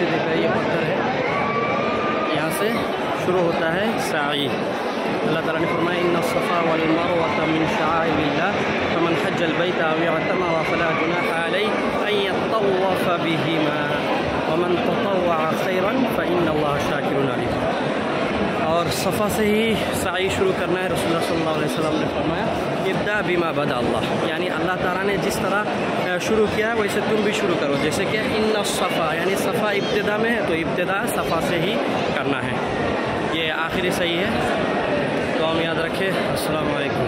नीचे देख रहा है, ये पत्थर है। यहाँ से शुरू होता है साई। अल्लाह ताला ने फरमाया इन सफ़ा वलमरवा मिन शाइबिल्ला फमन हज अलबैत अव अतम फला जुनाह अलैहि, अन यतवफ बिहिमा, वमन ततव्वा खैरन फइन अल्लाह और सफ़ा से ही साई शुरू करना है, रसूलुल्लाह सल्लल्लाहु अलैहि वसल्लम ने फरमाया। इब्दा बीमा बद अल्लाह। यानी अल्लाह ताला ने जिस तरह शुरू किया वैसे तुम भी शुरू करो। जैसे कि इन सफ़ा, यानी सफ़ा इब्तदा में है तो इब्तदा सफ़ा से ही करना है। ये आखिरी सही है। तो हम याद रखें। अस्सलाम वालेकुम